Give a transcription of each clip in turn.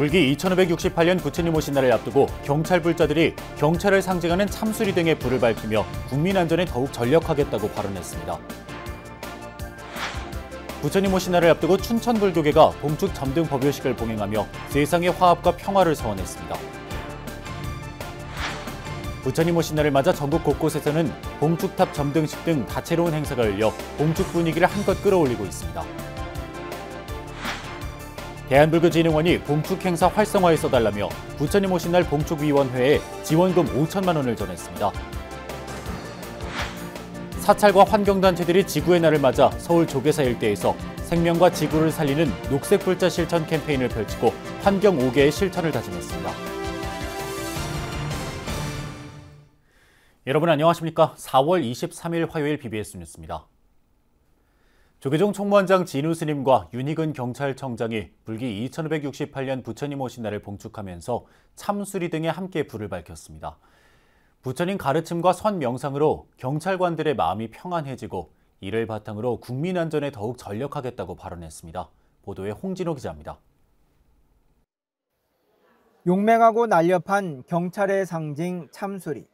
불기 2568년 부처님 오신 날을 앞두고 경찰 불자들이 경찰을 상징하는 참수리 등의 불을 밝히며 국민 안전에 더욱 전력하겠다고 발언했습니다. 부처님 오신 날을 앞두고 춘천 불교계가 봉축 점등 법요식을 봉행하며 세상의 화합과 평화를 서원했습니다. 부처님 오신 날을 맞아 전국 곳곳에서는 봉축탑 점등식 등 다채로운 행사가 열려 봉축 분위기를 한껏 끌어올리고 있습니다. 대한불교진흥원이 봉축 행사 활성화에 써달라며 부처님 오신 날 봉축위원회에 지원금 5천만 원을 전했습니다. 사찰과 환경단체들이 지구의 날을 맞아 서울 조계사 일대에서 생명과 지구를 살리는 녹색 불자 실천 캠페인을 펼치고 환경 5개의 실천을 다짐했습니다. 여러분 안녕하십니까? 4월 23일 화요일 BBS 뉴스입니다. 조계종 총무원장 진우 스님과 윤희근 경찰청장이 불기 2568년 부처님 오신 날을 봉축하면서 참수리 등에 함께 불을 밝혔습니다. 부처님 가르침과 선 명상으로 경찰관들의 마음이 평안해지고 이를 바탕으로 국민 안전에 더욱 전력하겠다고 발언했습니다. 보도에 홍진호 기자입니다. 용맹하고 날렵한 경찰의 상징 참수리.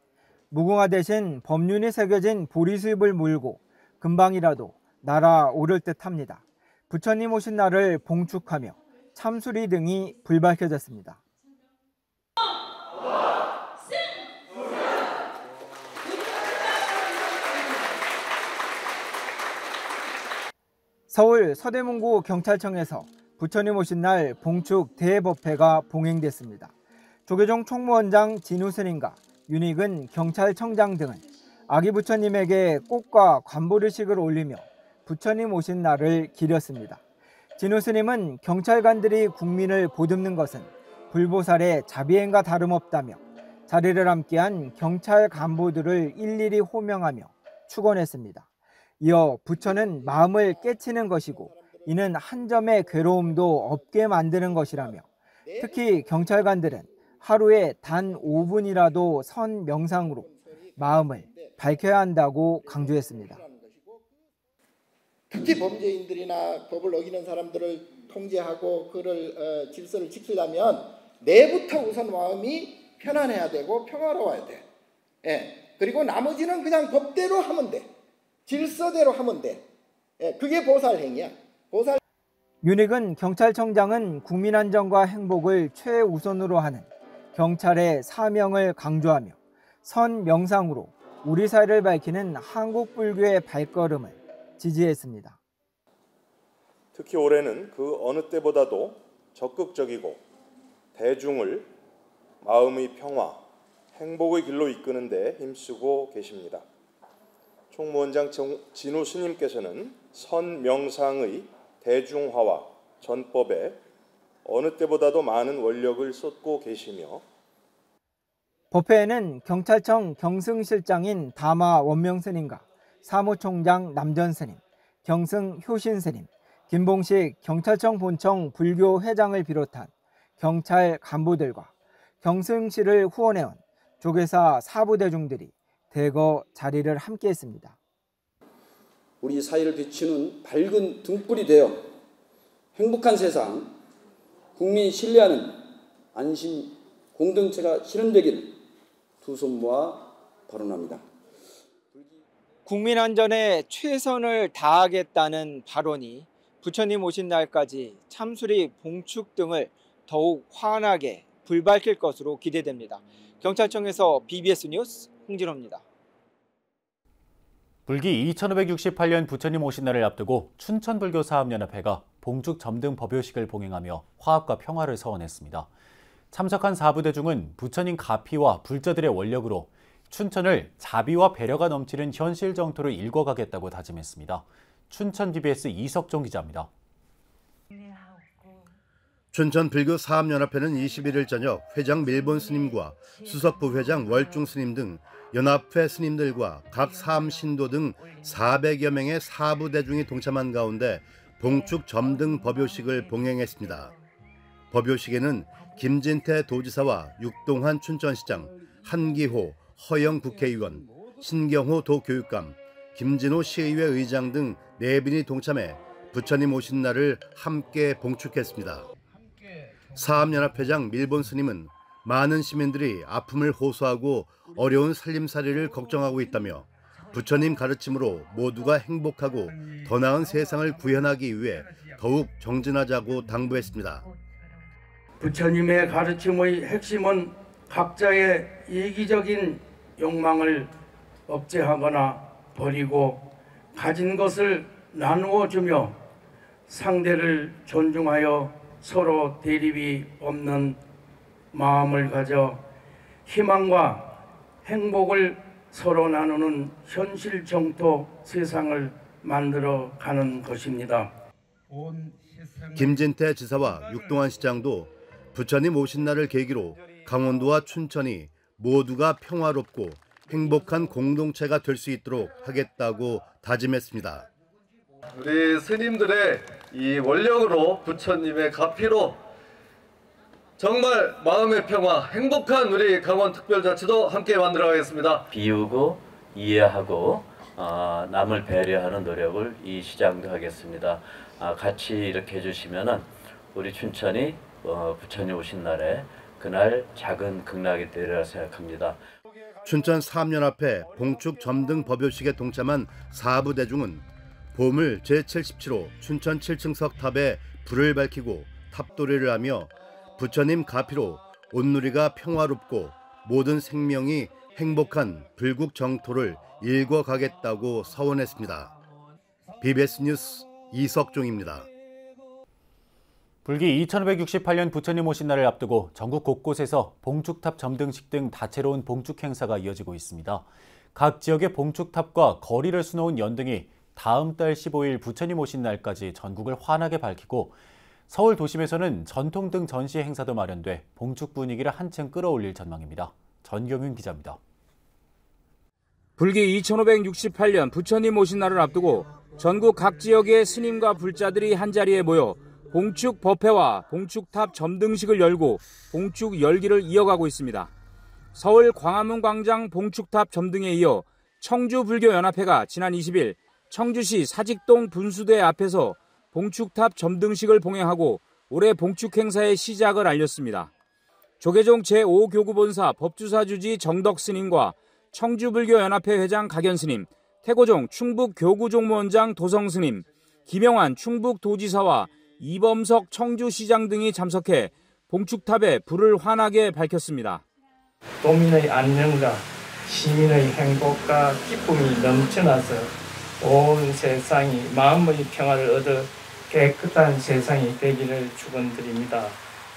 무궁화 대신 법륜이 새겨진 보리수잎을 물고 금방이라도 날아오를 듯합니다. 부처님 오신 날을 봉축하며 참수리 등이 불밝혀졌습니다. 서울 서대문구 경찰청에서 부처님 오신 날 봉축 대법회가 봉행됐습니다. 조계종 총무원장 진우 스님과 윤익은 경찰청장 등은 아기 부처님에게 꽃과 관보리식을 올리며 부처님 오신 날을 기렸습니다. 진우 스님은 경찰관들이 국민을 보듬는 것은 불보살의 자비행과 다름없다며 자리를 함께한 경찰 간부들을 일일이 호명하며 축원했습니다. 이어 부처는 마음을 깨치는 것이고 이는 한 점의 괴로움도 없게 만드는 것이라며 특히 경찰관들은 하루에 단 5분이라도 선 명상으로 마음을 밝혀야 한다고 강조했습니다. 특히 범죄인들이나 법을 어기는 사람들을 통제하고 그를 어, 질서를 지키려면 내부터 우선 마음이 편안해야 되고 평화로워야 돼. 예. 그리고 나머지는 그냥 법대로 하면 돼. 질서대로 하면 돼. 예. 그게 보살 행위야. 보살. 윤익은 경찰청장은 국민 안전과 행복을 최우선으로 하는 경찰의 사명을 강조하며 선 명상으로 우리 사회를 밝히는 한국 불교의 발걸음을 지지했습니다. 특히 올해는 그 어느 때보다도 적극적이고 대중을 마음의 평화, 행복의 길로 이끄는 데 힘쓰고 계십니다. 총무원장 진우 스님께서는 선명상의 대중화와 전법에 어느 때보다도 많은 원력을 쏟고 계시며 법회에는 경찰청 경승실장인 다마 원명 스님과 사무총장 남전 스님, 경승 효신 스님, 김봉식 경찰청 본청 불교 회장을 비롯한 경찰 간부들과 경승시를 후원해온 조계사 사부 대중들이 대거 자리를 함께했습니다. 우리 사회를 비추는 밝은 등불이 되어 행복한 세상, 국민 신뢰하는 안심 공동체가 실현되기를 두 손 모아 발언합니다. 국민 안전에 최선을 다하겠다는 발언이 부처님 오신 날까지 참수리 봉축 등을 더욱 환하게 불밝힐 것으로 기대됩니다. 경찰청에서 BBS 뉴스 홍진호입니다. 불기 2568년 부처님 오신 날을 앞두고 춘천불교사업연합회가 봉축 점등 법요식을 봉행하며 화합과 평화를 서원했습니다. 참석한 사부대중은 부처님 가피와 불자들의 원력으로 춘천을 자비와 배려가 넘치는 현실 정토로 일궈가겠다고 다짐했습니다. 춘천 BBS 이석종 기자입니다. 춘천 불교 사업연합회는 21일 저녁 회장 밀본 스님과 수석 부회장 월중 스님 등 연합회 스님들과 각 사암 신도 등 400여 명의 사부 대중이 동참한 가운데 봉축 점등 법요식을 봉행했습니다. 법요식에는 김진태 도지사와 육동환 춘천시장, 한기호 허영 국회의원, 신경호 도교육감, 김진호 시의회 의장 등네 분이 동참해 부처님 오신 날을 함께 봉축했습니다. 사암연합회장 밀본 스님은 많은 시민들이 아픔을 호소하고 어려운 살림살이를 걱정하고 있다며 부처님 가르침으로 모두가 행복하고 더 나은 세상을 구현하기 위해 더욱 정진하자고 당부했습니다. 부처님의 가르침의 핵심은 각자의 이기적인 욕망을 억제하거나 버리고 가진 것을 나누어 주며 상대를 존중하여 서로 대립이 없는 마음을 가져 희망과 행복을 서로 나누는 현실 정토 세상을 만들어 가는 것입니다. 김진태 지사와 육동환 시장도 부처님 오신 날을 계기로 강원도와 춘천이 모두가 평화롭고 행복한 공동체가 될 수 있도록 하겠다고 다짐했습니다. 우리 스님들의 이 원력으로 부처님의 가피로 정말 마음의 평화, 행복한 우리 강원특별자치도 함께 만들어가겠습니다. 비우고 이해하고 어, 남을 배려하는 노력을 이 시장도 하겠습니다. 아, 같이 이렇게 해주시면은 우리 춘천이 어, 부처님 오신 날에 그날 작은 극락이 되리라 생각합니다. 춘천 사암연합회 봉축 점등 법요식에 동참한 사부 대중은 보물 제77호 춘천 7층석 탑에 불을 밝히고 탑도리를 하며 부처님 가피로 온누리가 평화롭고 모든 생명이 행복한 불국 정토를 일궈가겠다고 서원했습니다. BBS 뉴스 이석종입니다. 불기 2568년 부처님 오신 날을 앞두고 전국 곳곳에서 봉축탑 점등식 등 다채로운 봉축 행사가 이어지고 있습니다. 각 지역의 봉축탑과 거리를 수놓은 연등이 다음 달 15일 부처님 오신 날까지 전국을 환하게 밝히고 서울 도심에서는 전통등 전시 행사도 마련돼 봉축 분위기를 한층 끌어올릴 전망입니다. 전경윤 기자입니다. 불기 2568년 부처님 오신 날을 앞두고 전국 각 지역의 스님과 불자들이 한자리에 모여 봉축 법회와 봉축탑 점등식을 열고 봉축 열기를 이어가고 있습니다. 서울 광화문 광장 봉축탑 점등에 이어 청주불교연합회가 지난 20일 청주시 사직동 분수대 앞에서 봉축탑 점등식을 봉행하고 올해 봉축 행사의 시작을 알렸습니다. 조계종 제5교구본사 법주사 주지 정덕 스님과 청주불교연합회 회장 각연스님, 태고종 충북교구종무원장 도성 스님, 김영환 충북도지사와 이범석 청주시장 등이 참석해 봉축탑에 불을 환하게 밝혔습니다. 도민의 안녕과 시민의 행복과 기쁨이 넘쳐나서 온 세상이 마음의 평화를 얻어 깨끗한 세상이 되기를 축원드립니다.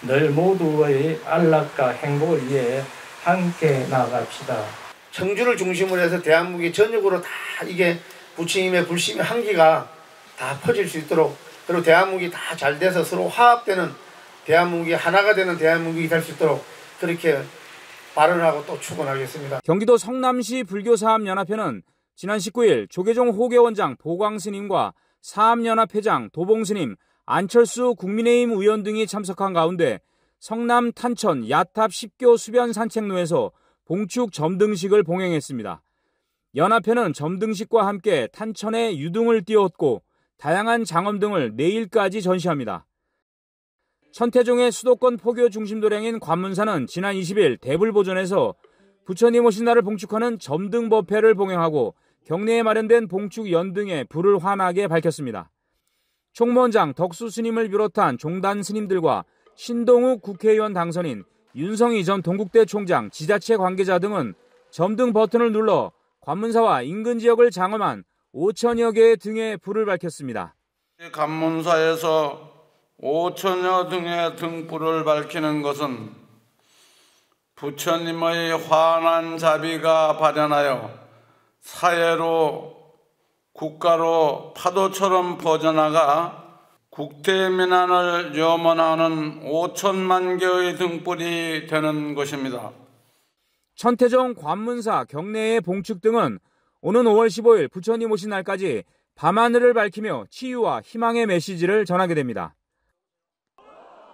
늘 모두의 안락과 행복을 위해 함께 나아갑시다. 청주를 중심으로 해서 대한민국이 전역으로 다 이게 부처님의 불심의 한기가 다 퍼질 수 있도록 그리고 대한민국이 다 잘 돼서 서로 화합되는 대한민국이 하나가 되는 대한민국이 될 수 있도록 그렇게 발언하고 또 축원하겠습니다. 경기도 성남시 불교사암연합회는 지난 19일 조계종 호계원장 보광스님과 사암연합회장 도봉스님, 안철수 국민의힘 의원 등이 참석한 가운데 성남 탄천 야탑 10교 수변 산책로에서 봉축 점등식을 봉행했습니다. 연합회는 점등식과 함께 탄천에 유등을 띄웠고 다양한 장엄 등을 내일까지 전시합니다. 천태종의 수도권 포교 중심 도량인 관문사는 지난 20일 대불보전에서 부처님 오신 날을 봉축하는 점등 법회를 봉행하고 경내에 마련된 봉축 연등에 불을 환하게 밝혔습니다. 총무원장 덕수 스님을 비롯한 종단 스님들과 신동욱 국회의원 당선인 윤성희 전 동국대 총장, 지자체 관계자 등은 점등 버튼을 눌러 관문사와 인근 지역을 장엄한 5천여 개의 등에 불을 밝혔습니다. 관문사에서 5천여 등의 등불을 밝히는 것은 부처님의 환한 자비가 발현하여 사회로 국가로 파도처럼 퍼져나가 국태민안을 염원하는 5천만 개의 등불이 되는 것입니다. 천태종 관문사 경내의 봉축 등은 오는 5월 15일 부처님 오신 날까지 밤하늘을 밝히며 치유와 희망의 메시지를 전하게 됩니다.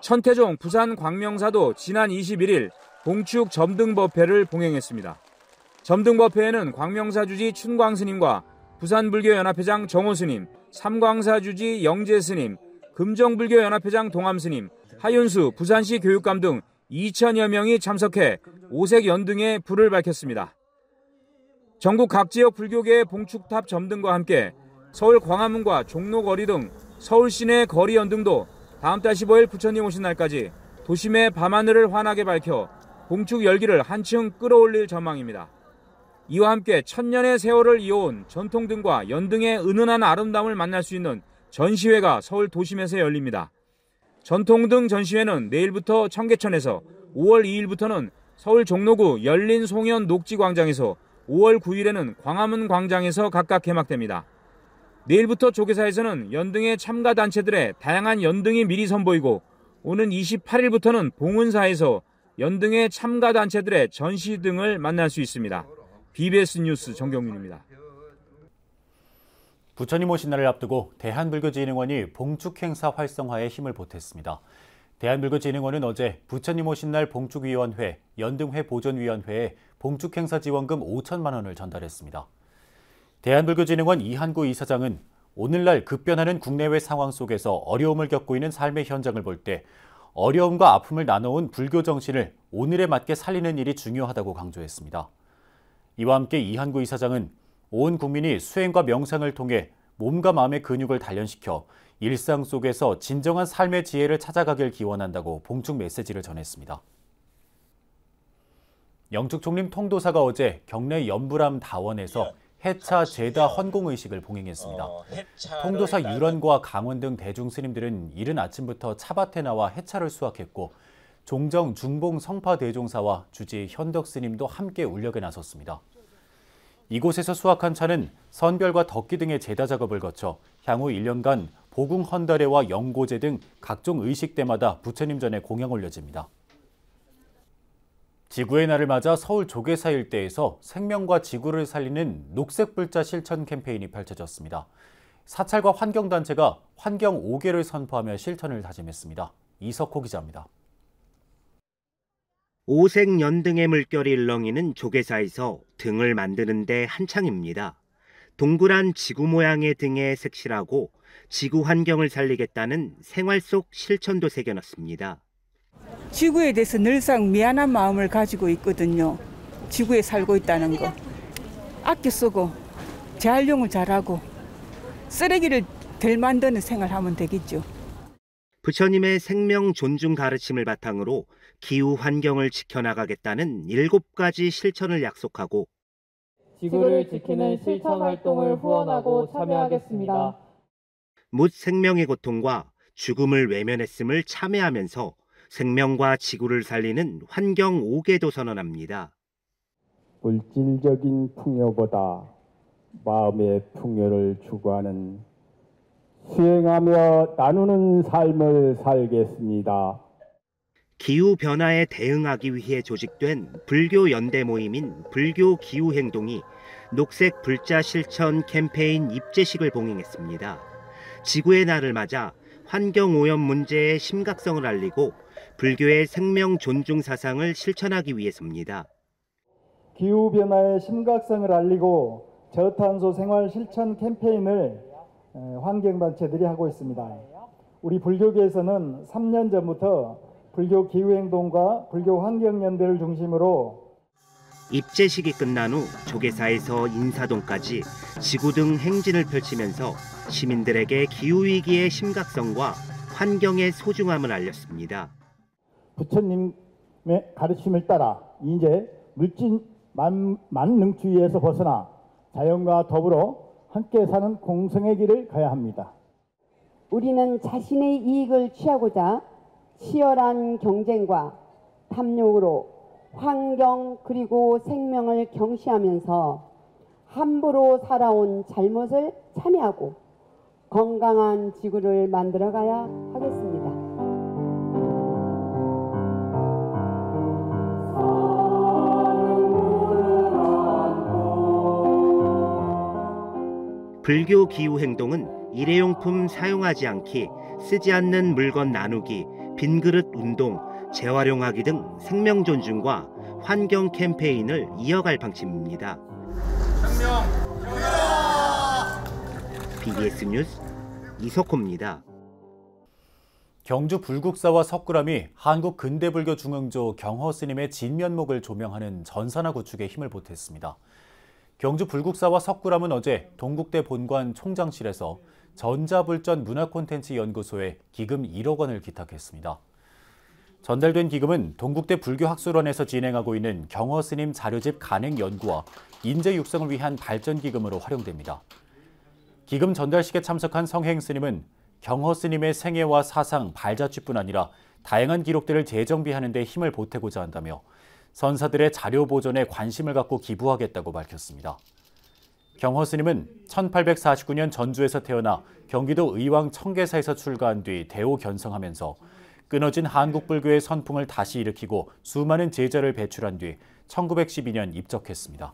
천태종 부산 광명사도 지난 21일 봉축 점등법회를 봉행했습니다. 점등법회에는 광명사주지 춘광스님과 부산불교연합회장 정호스님, 삼광사주지 영재스님, 금정불교연합회장 동암스님, 하윤수 부산시 교육감 등 2천여 명이 참석해 오색 연등에 불을 밝혔습니다. 전국 각 지역 불교계의 봉축탑 점등과 함께 서울 광화문과 종로거리 등 서울 시내 거리 연등도 다음 달 15일 부처님 오신 날까지 도심의 밤하늘을 환하게 밝혀 봉축 열기를 한층 끌어올릴 전망입니다. 이와 함께 천년의 세월을 이어온 전통등과 연등의 은은한 아름다움을 만날 수 있는 전시회가 서울 도심에서 열립니다. 전통등 전시회는 내일부터 청계천에서 5월 2일부터는 서울 종로구 열린 송현 녹지광장에서 5월 9일에는 광화문 광장에서 각각 개막됩니다. 내일부터 조계사에서는 연등의 참가 단체들의 다양한 연등이 미리 선보이고 오는 28일부터는 봉은사에서 연등의 참가 단체들의 전시 등을 만날 수 있습니다. BBS 뉴스 정경윤입니다. 부처님 오신 날을 앞두고 대한불교진흥원이 봉축행사 활성화에 힘을 보탰습니다. 대한불교진흥원은 어제 부처님 오신 날 봉축위원회, 연등회 보존위원회에 봉축행사 지원금 5천만 원을 전달했습니다. 대한불교진흥원 이한구 이사장은 오늘날 급변하는 국내외 상황 속에서 어려움을 겪고 있는 삶의 현장을 볼 때 어려움과 아픔을 나눠온 불교 정신을 오늘에 맞게 살리는 일이 중요하다고 강조했습니다. 이와 함께 이한구 이사장은 온 국민이 수행과 명상을 통해 몸과 마음의 근육을 단련시켜 일상 속에서 진정한 삶의 지혜를 찾아가길 기원한다고 봉축 메시지를 전했습니다. 영축 총림 통도사가 어제 경내 연불암 다원에서 해차 제다 헌공 의식을 봉행했습니다. 통도사 유런과 강원 등 대중 스님들은 이른 아침부터 차밭에 나와 해차를 수확했고 종정 중봉 성파 대종사와 주지 현덕 스님도 함께 울력에 나섰습니다. 이곳에서 수확한 차는 선별과 덕기 등의 제다 작업을 거쳐 향후 1년간 보궁 헌다레와 영고제 등 각종 의식 때마다 부처님 전에 공양 올려집니다. 지구의 날을 맞아 서울 조계사 일대에서 생명과 지구를 살리는 녹색불자 실천 캠페인이 펼쳐졌습니다. 사찰과 환경단체가 환경 5개를 선포하며 실천을 다짐했습니다. 이석호 기자입니다. 오색 연등의 물결이 일렁이는 조계사에서 등을 만드는 데 한창입니다. 동그란 지구 모양의 등에 색칠하고 지구 환경을 살리겠다는 생활 속 실천도 새겨놨습니다. 지구에 대해서 늘상 미안한 마음을 가지고 있거든요. 지구에 살고 있다는 거. 아껴 쓰고 재활용을 잘하고 쓰레기를 덜 만드는 생활하면 되겠죠. 부처님의 생명 존중 가르침을 바탕으로 기후 환경을 지켜나가겠다는 일곱 가지 실천을 약속하고 지구를 지키는 실천 활동을 후원하고 참여하겠습니다. 묻 생명의 고통과 죽음을 외면했음을 참회하면서 생명과 지구를 살리는 환경 5개도 선언합니다. 물질적인 풍요보다 마음의 풍요를 추구하는 수행하며 나누는 삶을 살겠습니다. 기후 변화에 대응하기 위해 조직된 불교 연대 모임인 불교 기후 행동이 녹색 불자 실천 캠페인 입제식을 봉행했습니다. 지구의 날을 맞아 환경 오염 문제의 심각성을 알리고 불교의 생명 존중 사상을 실천하기 위해서입니다. 기후 변화의 심각성을 알리고 저탄소 생활 실천 캠페인을 환경단체들이 하고 있습니다. 우리 불교계에서는 3년 전부터 불교 기후행동과 불교 환경연대를 중심으로 입제식이 끝난 후 조계사에서 인사동까지 지구 등 행진을 펼치면서 시민들에게 기후위기의 심각성과 환경의 소중함을 알렸습니다. 부처님의 가르침을 따라 이제 물질 만, 만능주의에서 벗어나 자연과 더불어 함께 사는 공성의 길을 가야 합니다. 우리는 자신의 이익을 취하고자 치열한 경쟁과 탐욕으로 환경 그리고 생명을 경시하면서 함부로 살아온 잘못을 참여하고 건강한 지구를 만들어 가야 하겠습니다. 불교 기후 행동은 일회용품 사용하지 않기, 쓰지 않는 물건 나누기, 빈 그릇 운동, 재활용하기 등 생명 존중과 환경 캠페인을 이어갈 방침입니다. BBS 뉴스 이석호입니다. 경주 불국사와 석굴암이 한국 근대불교 중흥조 경허 스님의 진면목을 조명하는 전산화 구축에 힘을 보탰습니다. 경주 불국사와 석굴암은 어제 동국대 본관 총장실에서 전자불전 문화콘텐츠 연구소에 기금 1억 원을 기탁했습니다. 전달된 기금은 동국대 불교학술원에서 진행하고 있는 경허 스님 자료집 간행 연구와 인재 육성을 위한 발전 기금으로 활용됩니다. 기금 전달식에 참석한 성행 스님은 경허 스님의 생애와 사상, 발자취뿐 아니라 다양한 기록들을 재정비하는 데 힘을 보태고자 한다며 선사들의 자료 보존에 관심을 갖고 기부하겠다고 밝혔습니다. 경허 스님은 1849년 전주에서 태어나 경기도 의왕 청계사에서 출가한 뒤 대오 견성하면서 끊어진 한국 불교의 선풍을 다시 일으키고 수많은 제자를 배출한 뒤 1912년 입적했습니다.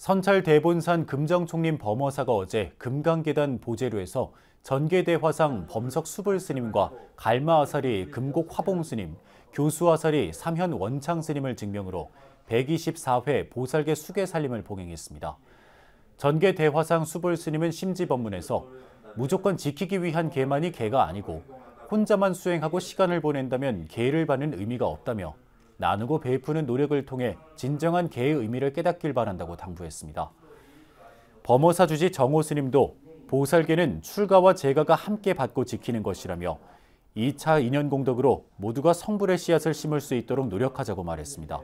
선찰 대본산 금정총림 범어사가 어제 금강계단 보재료에서 전계대 화상 범석 수불 스님과 갈마 아사리 금곡 화봉 스님, 교수 아사리 삼현 원창 스님을 증명으로 124회 보살계 수계 살림을 봉행했습니다. 전계대 화상 수불 스님은 심지 법문에서 무조건 지키기 위한 계만이 계가 아니고 혼자만 수행하고 시간을 보낸다면 계를 받는 의미가 없다며 나누고 베푸는 노력을 통해 진정한 개의 의미를 깨닫길 바란다고 당부했습니다. 범어사 주지 정호 스님도 보살계는 출가와 재가가 함께 받고 지키는 것이라며 2차 인연 공덕으로 모두가 성불의 씨앗을 심을 수 있도록 노력하자고 말했습니다.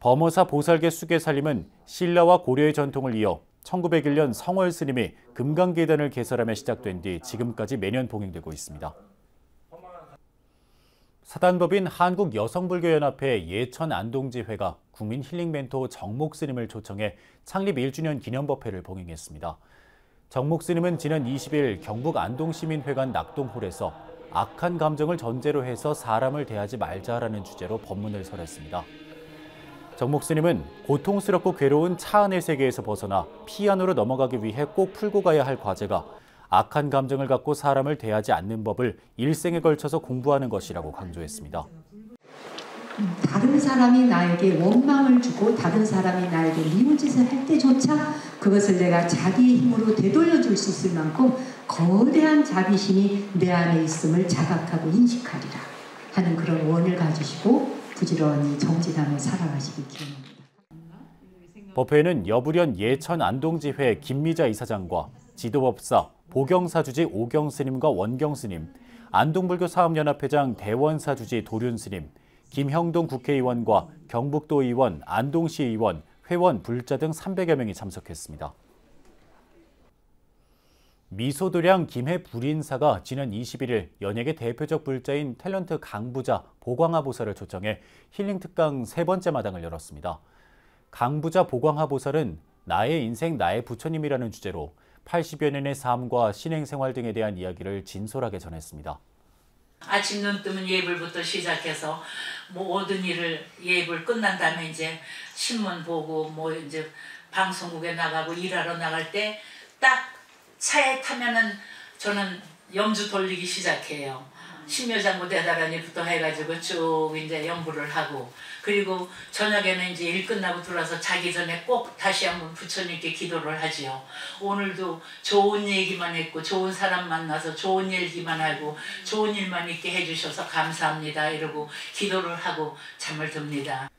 범어사 보살계 수계 살림은 신라와 고려의 전통을 이어 1901년 성월 스님이 금강계단을 개설하며 시작된 뒤 지금까지 매년 봉행되고 있습니다. 사단법인 한국여성불교연합회 예천 안동지회가 국민 힐링 멘토 정목 스님을 초청해 창립 1주년 기념법회를 봉행했습니다. 정목 스님은 지난 20일 경북 안동시민회관 낙동홀에서 악한 감정을 전제로 해서 사람을 대하지 말자라는 주제로 법문을 설했습니다. 정목 스님은 고통스럽고 괴로운 차 안의 세계에서 벗어나 피 안으로 넘어가기 위해 꼭 풀고 가야 할 과제가 악한 감정을 갖고 사람을 대하지 않는 법을 일생에 걸쳐서 공부하는 것이라고 강조했습니다. 다른 사람이 나에게 원망을 주고 다른 사람이 나에게 미운 짓을 할 때조차 그것을 내가 자기의 힘으로 되돌려 줄 수 있을 만큼 거대한 자비심이 내 안에 있음을 자각하고 인식하리라 하는 그런 원을 가지시고 부지런히 정진하며 살아가시기 기원합니다. 법회에는 여부련 예천 안동지회 김미자 이사장과 지도법사 보경사주지 오경스님과 원경스님, 안동불교 사업연합회장 대원사주지 도륜스님, 김형동 국회의원과 경북도 의원, 안동시 의원, 회원, 불자 등 300여 명이 참석했습니다. 미소도량 김해 불인사가 지난 21일 연예계 대표적 불자인 탤런트 강부자 보광하 보살을 초청해 힐링 특강 세 번째 마당을 열었습니다. 강부자 보광하 보살은 나의 인생 나의 부처님이라는 주제로 80여 년의 삶과 신행생활 등에 대한 이야기를 진솔하게 전했습니다. 아침 눈 뜨면 예불부터 시작해서 모든 일을 예불 끝난 다음에 이제 신문 보고 뭐 이제 방송국에 나가고 일하러 나갈 때 딱 차에 타면은 저는 염주 돌리기 시작해요. 심묘장구 대다라니부터 해가지고 쭉 이제 연부를 하고 그리고 저녁에는 이제 일 끝나고 들어와서 자기 전에 꼭 다시 한번 부처님께 기도를 하지요. 오늘도 좋은 얘기만 했고 좋은 사람 만나서 좋은 얘기만 하고 좋은 일만 있게 해주셔서 감사합니다. 이러고 기도를 하고 잠을 듭니다.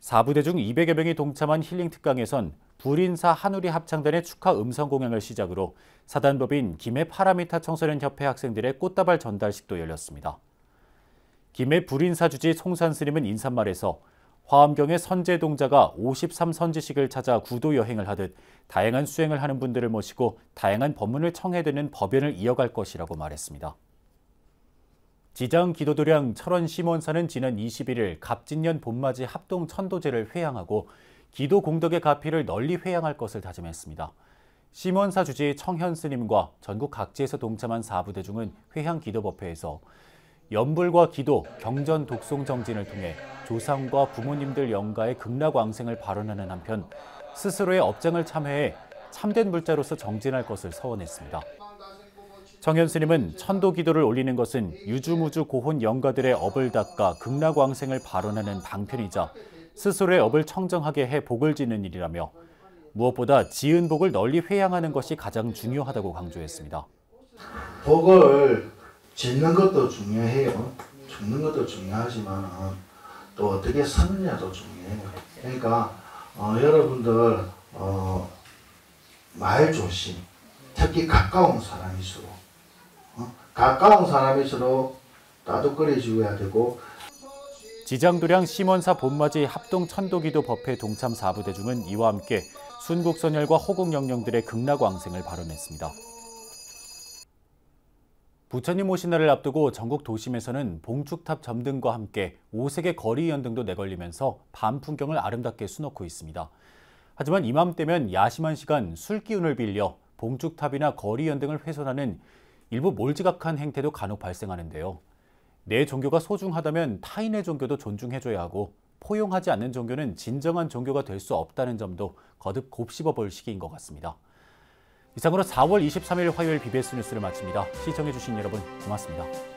4부대 중 200여 명이 동참한 힐링 특강에선 불인사 한우리 합창단의 축하 음성 공연을 시작으로 사단법인 김해 파라미타 청소년 협회 학생들의 꽃다발 전달식도 열렸습니다. 김해 불인사 주지 송산 스님은 인사말에서 화엄경의 선제동자가 53선지식을 찾아 구도 여행을 하듯 다양한 수행을 하는 분들을 모시고 다양한 법문을 청해드는 법연을 이어갈 것이라고 말했습니다. 지장 기도도량 철원 심원사는 지난 21일 갑진년 봄맞이 합동 천도제를 회양하고 기도 공덕의 가피를 널리 회양할 것을 다짐했습니다. 심원사 주지 청현 스님과 전국 각지에서 동참한 사부대 중은 회향 기도법회에서 연불과 기도, 경전 독송 정진을 통해 조상과 부모님들 영가의 극락왕생을 발언하는 한편 스스로의 업장을 참회해 참된 불자로서 정진할 것을 서원했습니다. 청현 스님은 천도 기도를 올리는 것은 유주무주 고혼 영가들의 업을 닦아 극락왕생을 발언하는 방편이자 스스로의 업을 청정하게 해 복을 짓는 일이라며 무엇보다 지은 복을 널리 회양하는 것이 가장 중요하다고 강조했습니다. 복을 짓는 것도 중요해요. 죽는 것도 중요하지만 또 어떻게 사느냐도 중요해요. 그러니까 어, 여러분들 어, 말 조심. 특히 가까운 사람일수록 어? 가까운 사람일수록 따뜻거려 주어야 되고 지장도량 심원사 봄맞이 합동 천도기도 법회 동참 4부대 중은 이와 함께 순국선열과 허국영령들의 극락왕생을 발언했습니다. 부처님 오신 날을 앞두고 전국 도심에서는 봉축탑 점등과 함께 오색의 거리 연 등도 내걸리면서 밤 풍경을 아름답게 수놓고 있습니다. 하지만 이맘때면 야심한 시간 술 기운을 빌려 봉축탑이나 거리 연 등을 훼손하는 일부 몰지각한 행태도 간혹 발생하는데요. 내 종교가 소중하다면 타인의 종교도 존중해줘야 하고 포용하지 않는 종교는 진정한 종교가 될 수 없다는 점도 거듭 곱씹어 볼 시기인 것 같습니다. 이상으로 4월 23일 화요일 BBS 뉴스를 마칩니다. 시청해주신 여러분 고맙습니다.